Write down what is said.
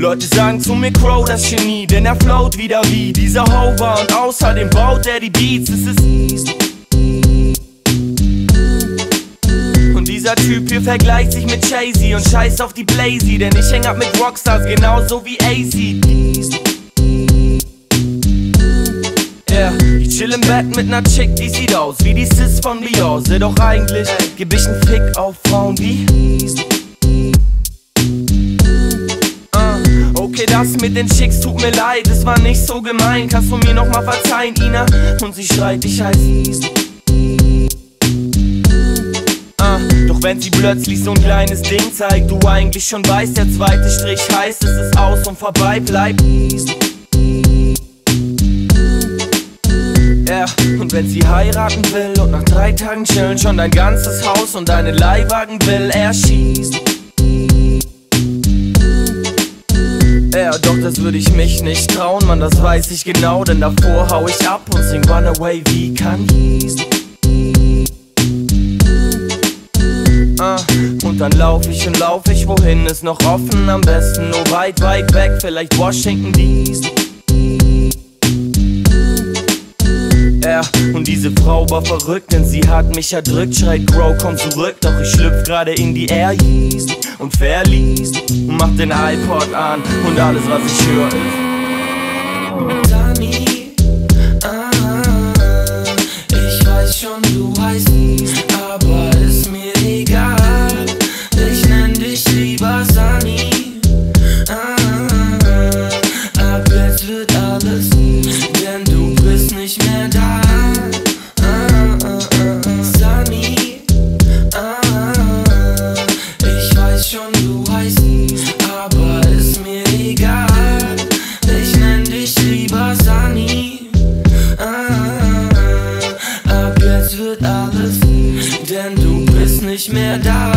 Leute sagen zu mir Crow das Genie, denn er float wieder wie dieser Hover und außerdem baut er die Beats. Es ist und dieser Typ hier vergleicht sich mit Jay-Z und scheißt auf die Blazy, denn ich häng ab mit Rockstars genauso wie AC. Yeah. Ich chill im Bett mit ner Chick, die sieht aus wie die Sis von Beyoncé, doch eigentlich geb ich nen Fick auf Frauen wie Okay, das mit den Chicks tut mir leid, es war nicht so gemein. Kannst du mir nochmal verzeihen, Ina? Und sie schreit, ich heiß. Ah, doch wenn sie plötzlich so ein kleines Ding zeigt, du eigentlich schon weißt, der zweite Strich heißt, es ist aus und vorbei, bleib. Ja, und wenn sie heiraten will und nach drei Tagen chillen schon dein ganzes Haus und deinen Leihwagen will, er schießt. Das würde ich mich nicht trauen, Mann, das weiß ich genau, denn davor hau ich ab und sing Runaway wie Kanye. Ah, und dann lauf ich und lauf ich, wohin ist noch offen? Am besten nur weit, weit weg, vielleicht Washington DC. Und diese Frau war verrückt, denn sie hat mich erdrückt. Schreit Crow, komm zurück, doch ich schlüpf gerade in die Air Yeast und verliest und mach den iPod an und alles, was ich höre, ist. Dani, ah, ich weiß schon, du heißt Nies, aber ist mir egal. Ich nenn dich lieber Sani. Ah, ab jetzt wird alles Denn du bist nicht mehr da.